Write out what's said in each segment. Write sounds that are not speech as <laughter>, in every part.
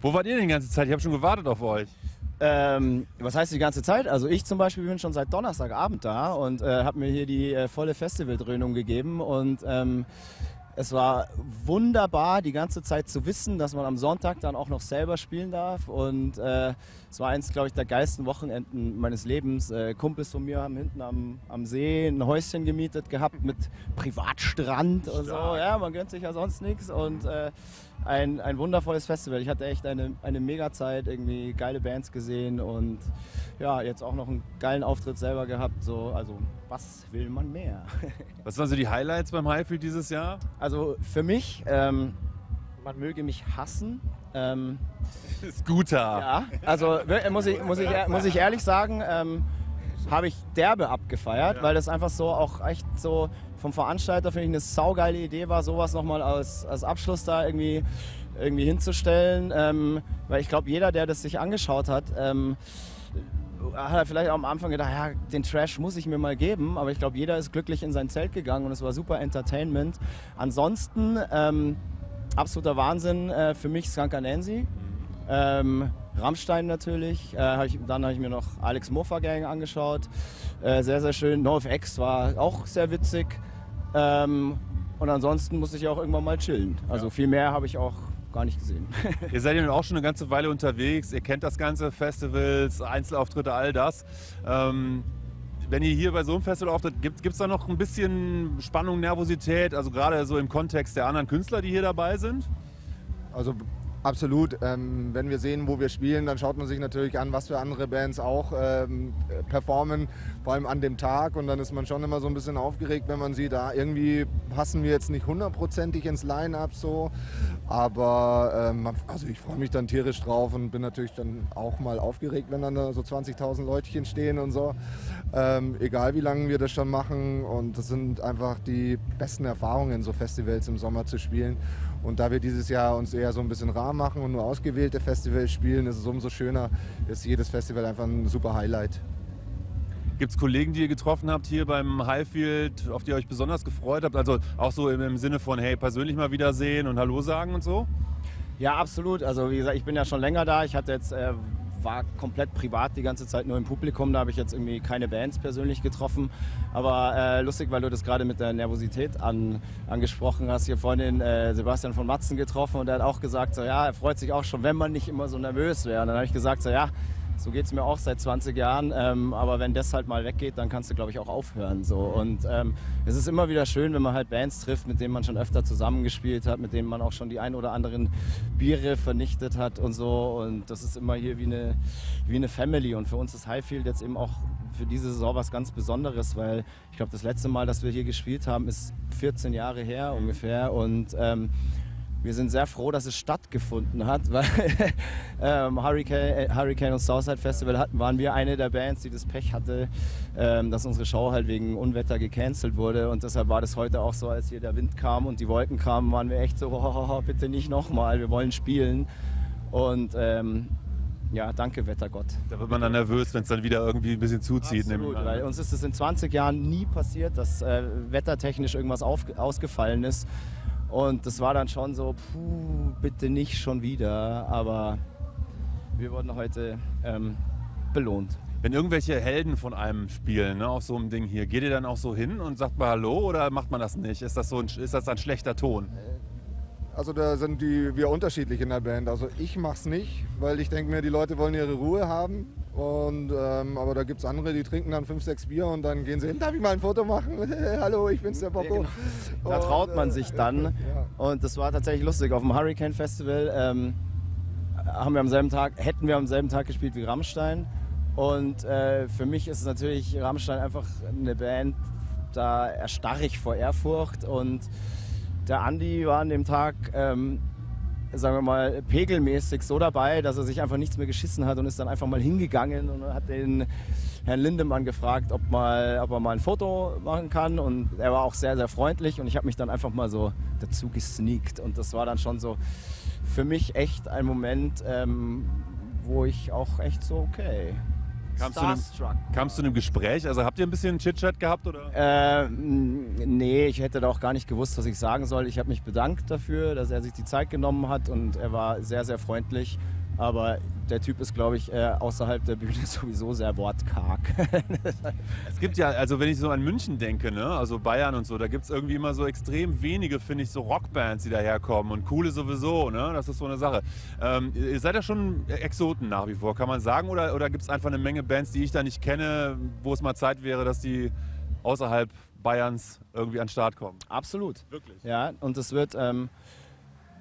Wo wart ihr denn die ganze Zeit? Ich habe schon gewartet auf euch. Ähm, was heißt die ganze Zeit? Also ich zum Beispiel bin schon seit Donnerstagabend da und äh, habe mir hier die äh, volle Festivaldröhnung gegeben und ähm, es war wunderbar, die ganze Zeit zu wissen, dass man am Sonntag dann auch noch selber spielen darf. Und äh, es war eins, glaube ich, der geilsten Wochenenden meines Lebens. Äh, Kumpels von mir haben hinten am, am See ein Häuschen gemietet gehabt mit Privatstrand und so. Ja, man gönnt sich ja sonst nichts. Und äh, ein, ein wundervolles Festival. Ich hatte echt eine, eine Mega-Zeit, irgendwie geile Bands gesehen und ja, jetzt auch noch einen geilen Auftritt selber gehabt. So, also, was will man mehr? Was waren so die Highlights beim Highfield dieses Jahr? Also <laughs> für mich, ähm, man möge mich hassen. Ähm, Scooter. ja, also wir- muss ich, muss ich, muss ich ehrlich sagen, ähm, habe ich derbe abgefeiert, weil das einfach so auch echt so vom Veranstalter finde ich eine saugeile Idee war, sowas nochmal als, als Abschluss da irgendwie, irgendwie hinzustellen. Ähm, weil ich glaube, jeder, der das sich angeschaut hat, ähm, hat er vielleicht auch am Anfang gedacht, ja, den Trash muss ich mir mal geben, aber ich glaube, jeder ist glücklich in sein Zelt gegangen und es war super Entertainment. Ansonsten ähm, absoluter Wahnsinn äh, für mich Skanka Nancy. Ähm, Rammstein natürlich. Äh, hab ich, dann habe ich mir noch Alex Moffa Gang angeschaut. Äh, sehr, sehr schön. NoFX war auch sehr witzig. Ähm, und ansonsten musste ich auch irgendwann mal chillen. Also viel mehr habe ich auch gar nicht gesehen. <laughs> Ihr seid ja nun auch schon eine ganze Weile unterwegs. Ihr kennt das ganze Festivals, Einzelauftritte, all das. Ähm, wenn ihr hier bei so einem Festival auftritt, gibt es da noch ein bisschen Spannung, Nervosität? Also gerade so im Kontext der anderen Künstler, die hier dabei sind? Also absolut. Ähm, wenn wir sehen, wo wir spielen, dann schaut man sich natürlich an, was für andere Bands auch ähm, äh, performen, vor allem an dem Tag. Und dann ist man schon immer so ein bisschen aufgeregt, wenn man sieht, da irgendwie passen wir jetzt nicht hundertprozentig ins Line-Up so. Aber ähm, also ich freue mich dann tierisch drauf und bin natürlich dann auch mal aufgeregt, wenn dann da so 20.000 Leutchen stehen und so. Ähm, egal wie lange wir das schon machen. Und das sind einfach die besten Erfahrungen, so Festivals im Sommer zu spielen. Und da wir dieses Jahr uns eher so ein bisschen rar machen und nur ausgewählte Festivals spielen, ist es umso schöner, ist jedes Festival einfach ein super Highlight. Gibt es Kollegen, die ihr getroffen habt hier beim Highfield, auf die ihr euch besonders gefreut habt? Also auch so im, im Sinne von, hey, persönlich mal wiedersehen und Hallo sagen und so? Ja, absolut. Also wie gesagt, ich bin ja schon länger da. Ich hatte jetzt, äh, war komplett privat die ganze Zeit nur im Publikum. Da habe ich jetzt irgendwie keine Bands persönlich getroffen. Aber äh, lustig, weil du das gerade mit der Nervosität an, angesprochen hast. Hier vorhin äh, Sebastian von Matzen getroffen und der hat auch gesagt, so ja, er freut sich auch schon, wenn man nicht immer so nervös wäre. Und dann habe ich gesagt, so ja, so geht es mir auch seit 20 Jahren. Ähm, aber wenn das halt mal weggeht, dann kannst du, glaube ich, auch aufhören. So. Und ähm, es ist immer wieder schön, wenn man halt Bands trifft, mit denen man schon öfter zusammengespielt hat, mit denen man auch schon die ein oder anderen Biere vernichtet hat und so. Und das ist immer hier wie eine, wie eine Family. Und für uns ist Highfield jetzt eben auch für diese Saison was ganz Besonderes, weil ich glaube, das letzte Mal, dass wir hier gespielt haben, ist 14 Jahre her ungefähr. Und ähm, wir sind sehr froh, dass es stattgefunden hat, <laughs> weil ähm, Hurricane, äh, Hurricane und Southside Festival hatten, waren wir eine der Bands, die das Pech hatte, ähm, dass unsere Show halt wegen Unwetter gecancelt wurde. Und deshalb war das heute auch so, als hier der Wind kam und die Wolken kamen, waren wir echt so, oh, bitte nicht nochmal, wir wollen spielen. Und ähm, ja, danke Wettergott. Da wird man dann nervös, wenn es dann wieder irgendwie ein bisschen zuzieht. Absolut, weil uns ist es in 20 Jahren nie passiert, dass äh, wettertechnisch irgendwas auf, ausgefallen ist. Und das war dann schon so, puh, bitte nicht schon wieder. Aber wir wurden heute ähm, belohnt. Wenn irgendwelche Helden von einem spielen, ne, auf so einem Ding hier, geht ihr dann auch so hin und sagt mal Hallo oder macht man das nicht? Ist das, so ein, ist das ein schlechter Ton? Also da sind die, wir unterschiedlich in der Band. Also ich mach's nicht, weil ich denke mir, die Leute wollen ihre Ruhe haben. Und, ähm, aber da gibt es andere, die trinken dann fünf, sechs Bier und dann gehen sie hin, darf ich mal ein Foto machen? <laughs> Hallo, ich bin's der Popo. genau. Da traut man äh, sich dann. <laughs> Ja. Und das war tatsächlich lustig. Auf dem Hurricane Festival ähm, haben wir am selben Tag, hätten wir am selben Tag gespielt wie Rammstein. Und äh, für mich ist natürlich Rammstein einfach eine Band, da erstarre ich vor Ehrfurcht. Und der Andi war an dem Tag, ähm, sagen wir mal, pegelmäßig so dabei, dass er sich einfach nichts mehr geschissen hat und ist dann einfach mal hingegangen und hat den Herrn Lindemann gefragt, ob, mal, ob er mal ein Foto machen kann. Und er war auch sehr, sehr freundlich und ich habe mich dann einfach mal so dazu gesneakt. Und das war dann schon so für mich echt ein Moment, ähm, wo ich auch echt so, okay, Kamst du, einem, kamst du einem Gespräch? Also habt ihr ein bisschen Chit-Chat gehabt? Oder? Äh, nee, ich hätte da auch gar nicht gewusst, was ich sagen soll. Ich habe mich bedankt dafür, dass er sich die Zeit genommen hat und er war sehr, sehr freundlich. Aber der Typ ist, glaube ich, äh, außerhalb der Bühne <laughs> sowieso sehr wortkarg. <laughs> es gibt ja, also wenn ich so an München denke, ne, also Bayern und so, da gibt es irgendwie immer so extrem wenige, finde ich, so Rockbands, die daherkommen und coole sowieso, ne? Das ist so eine Sache. Ähm, ihr seid ja schon Exoten nach wie vor, kann man sagen, oder, oder gibt es einfach eine Menge Bands, die ich da nicht kenne, wo es mal Zeit wäre, dass die außerhalb Bayerns irgendwie an den Start kommen? Absolut. Wirklich? Ja, und es wird. Ähm,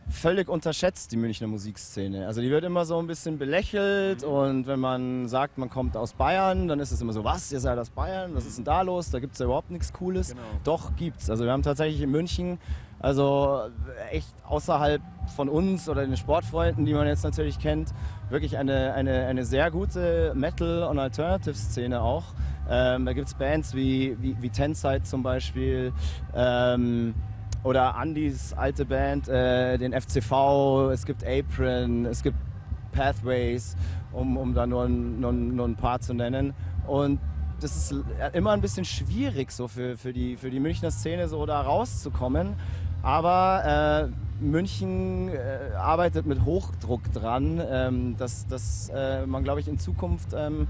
völlig unterschätzt, die Münchner Musikszene. Also die wird immer so ein bisschen belächelt mhm. und wenn man sagt, man kommt aus Bayern, dann ist es immer so, was, ihr seid aus Bayern, was ist denn da los? Da gibt es ja überhaupt nichts Cooles. Genau. Doch, gibt's. Also wir haben tatsächlich in München, also echt außerhalb von uns oder den Sportfreunden, die man jetzt natürlich kennt, wirklich eine, eine, eine sehr gute Metal- und Alternative-Szene auch. Ähm, da gibt es Bands wie, wie, wie Tenside zum Beispiel. Ähm, oder Andys alte Band, äh, den FCV, es gibt Apron, es gibt Pathways, um, um da nur, nur, nur ein paar zu nennen. Und das ist immer ein bisschen schwierig so für, für, die, für die Münchner Szene so da rauszukommen. Aber äh, München äh, arbeitet mit Hochdruck dran, ähm, dass, dass äh, man, glaube ich, in Zukunft ähm,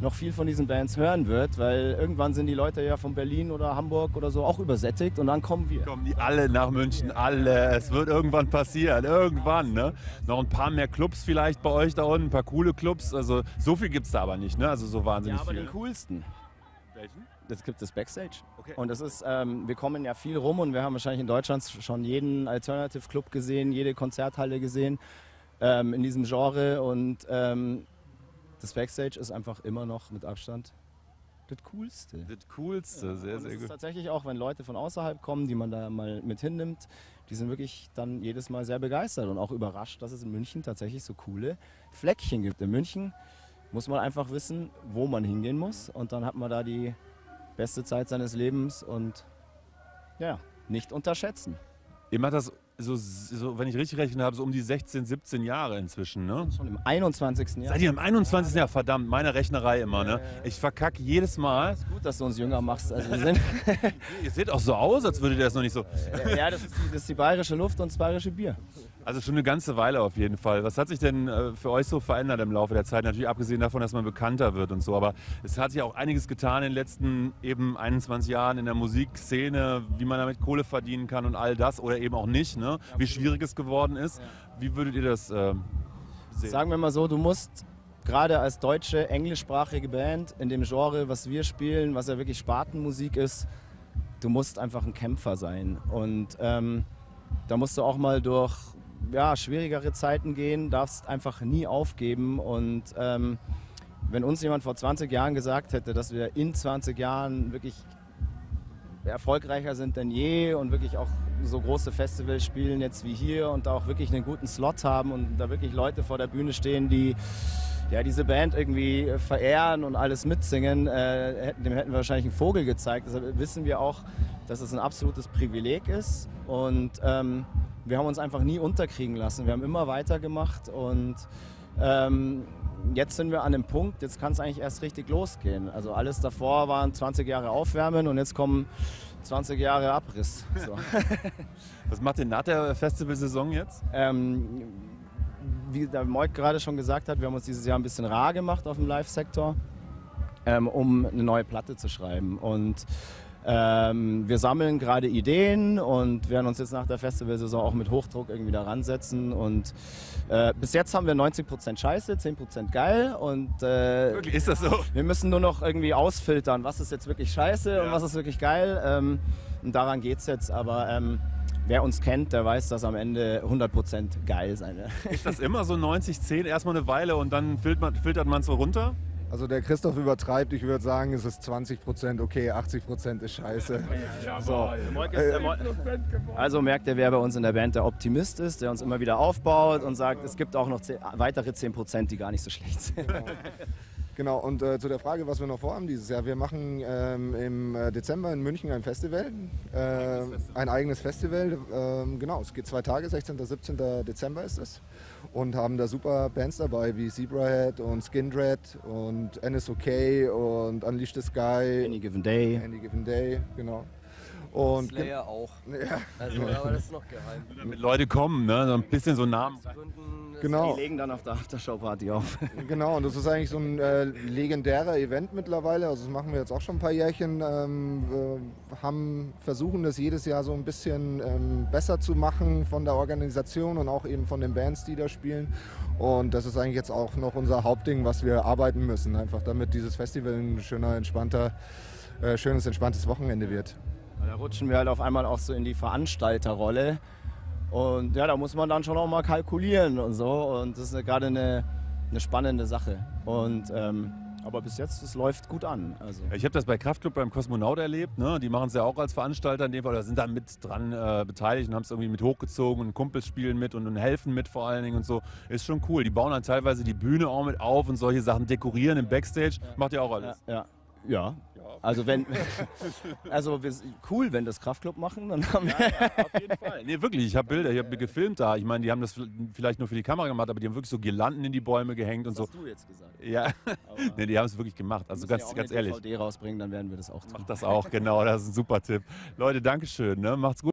noch viel von diesen Bands hören wird, weil irgendwann sind die Leute ja von Berlin oder Hamburg oder so auch übersättigt und dann kommen wir. Kommen die alle nach München, alle. Es wird irgendwann passieren, irgendwann. Ne? Noch ein paar mehr Clubs vielleicht bei euch da unten, ein paar coole Clubs. Also so viel gibt es da aber nicht, ne? Also so wahnsinnig ja, aber viel. den coolsten. Welchen? Das gibt es Backstage. Okay. Und das ist, ähm, wir kommen ja viel rum und wir haben wahrscheinlich in Deutschland schon jeden Alternative Club gesehen, jede Konzerthalle gesehen ähm, in diesem Genre und ähm, das Backstage ist einfach immer noch mit Abstand das Coolste. Das Coolste, ja, sehr, sehr gut. Ist tatsächlich auch, wenn Leute von außerhalb kommen, die man da mal mit hinnimmt, die sind wirklich dann jedes Mal sehr begeistert und auch überrascht, dass es in München tatsächlich so coole Fleckchen gibt. In München muss man einfach wissen, wo man hingehen muss und dann hat man da die beste Zeit seines Lebens und ja, nicht unterschätzen. Ihr macht das so, so, wenn ich richtig rechne, habe so um die 16, 17 Jahre inzwischen. Ne? Schon im 21. Jahr. Seid ihr im 21. Jahr? Verdammt, meine Rechnerei immer. Ne? Ich verkacke jedes Mal. ist gut, dass du uns jünger machst. Also wir <laughs> ihr seht auch so aus, als würdet ihr das noch nicht so. Ja, das ist, die, das ist die bayerische Luft und das bayerische Bier. Also schon eine ganze Weile auf jeden Fall. Was hat sich denn äh, für euch so verändert im Laufe der Zeit? Natürlich abgesehen davon, dass man bekannter wird und so, aber es hat sich auch einiges getan in den letzten eben 21 Jahren in der Musikszene, wie man damit Kohle verdienen kann und all das oder eben auch nicht, ne? wie schwierig es geworden ist. Wie würdet ihr das äh, sehen? Sagen wir mal so, du musst gerade als deutsche, englischsprachige Band in dem Genre, was wir spielen, was ja wirklich Spartenmusik ist, du musst einfach ein Kämpfer sein. Und ähm, da musst du auch mal durch ja, schwierigere Zeiten gehen, darfst einfach nie aufgeben. Und ähm, wenn uns jemand vor 20 Jahren gesagt hätte, dass wir in 20 Jahren wirklich erfolgreicher sind denn je und wirklich auch so große Festivals spielen jetzt wie hier und da auch wirklich einen guten Slot haben und da wirklich Leute vor der Bühne stehen, die ja, diese Band irgendwie verehren und alles mitsingen, äh, dem hätten wir wahrscheinlich einen Vogel gezeigt. Deshalb wissen wir auch, dass es ein absolutes Privileg ist und ähm, wir haben uns einfach nie unterkriegen lassen. Wir haben immer weitergemacht und ähm, jetzt sind wir an dem Punkt, jetzt kann es eigentlich erst richtig losgehen. Also alles davor waren 20 Jahre Aufwärmen und jetzt kommen 20 Jahre Abriss. So. <laughs> Was macht ihr nach der Festivalsaison jetzt? Ähm, wie der Moik gerade schon gesagt hat, wir haben uns dieses Jahr ein bisschen rar gemacht auf dem Live-Sektor, ähm, um eine neue Platte zu schreiben. Und ähm, wir sammeln gerade Ideen und werden uns jetzt nach der Festivalsaison auch mit Hochdruck irgendwie da ransetzen. Und äh, bis jetzt haben wir 90% Scheiße, 10% geil. Und äh, wirklich ist das so? Wir müssen nur noch irgendwie ausfiltern, was ist jetzt wirklich Scheiße ja. und was ist wirklich geil. Ähm, und daran geht es jetzt. Aber ähm, wer uns kennt, der weiß, dass am Ende 100% geil sein wird. Ist das immer so 90, 10 erstmal eine Weile und dann filtert man es so runter? Also der Christoph übertreibt, ich würde sagen, es ist 20 Prozent okay, 80 Prozent ist scheiße. So. Also merkt er, wer bei uns in der Band der Optimist ist, der uns immer wieder aufbaut und sagt, es gibt auch noch 10, weitere 10 Prozent, die gar nicht so schlecht sind. <laughs> Genau, und äh, zu der Frage, was wir noch vorhaben dieses Jahr. Wir machen ähm, im äh, Dezember in München ein Festival. Äh, ein eigenes Festival. Ähm, genau, es geht zwei Tage, 16. und 17. Dezember ist es. Und haben da super Bands dabei wie Zebrahead und Skindred und NSOK und Unleash the Sky. Any Given Day. Any Given Day, genau. Und Slayer auch. <laughs> Ja, Also, aber das ist noch geheim. Damit Leute kommen, ne? so ein bisschen so Namen. Genau. Die legen dann auf der Aftershow-Party auf. <laughs> Genau, und das ist eigentlich so ein äh, legendärer Event mittlerweile. Also das machen wir jetzt auch schon ein paar Jährchen. Ähm, wir haben versuchen das jedes Jahr so ein bisschen ähm, besser zu machen von der Organisation und auch eben von den Bands, die da spielen. Und das ist eigentlich jetzt auch noch unser Hauptding, was wir arbeiten müssen, einfach damit dieses Festival ein schöner, entspannter, äh, schönes, entspanntes Wochenende wird. Da rutschen wir halt auf einmal auch so in die Veranstalterrolle. Und ja, da muss man dann schon auch mal kalkulieren und so. Und das ist gerade eine, eine spannende Sache. Und ähm, aber bis jetzt, es läuft gut an. Also. Ich habe das bei Kraftclub beim Kosmonaut erlebt. Ne? Die machen es ja auch als Veranstalter in dem Fall oder sind da mit dran äh, beteiligt und haben es irgendwie mit hochgezogen und Kumpels spielen mit und, und helfen mit vor allen Dingen und so. Ist schon cool. Die bauen dann teilweise die Bühne auch mit auf und solche Sachen dekorieren im Backstage. Macht ihr auch alles. Ja, ja. Ja. Also wenn, <laughs> also wir, cool, wenn das Kraftclub machen, dann haben wir, Auf jeden Fall. Nee, wirklich, ich habe Bilder, ich habe gefilmt da. Ich meine, die haben das vielleicht nur für die Kamera gemacht, aber die haben wirklich so Girlanden in die Bäume gehängt und so. hast du jetzt gesagt. Ja, <laughs> nee, die haben es wirklich gemacht. Also müssen ja ganz, auch ganz eine ehrlich. DVD rausbringen, dann werden wir das auch tun. Macht das auch, genau, das ist ein super Tipp. Leute, Dankeschön, ne? macht's gut.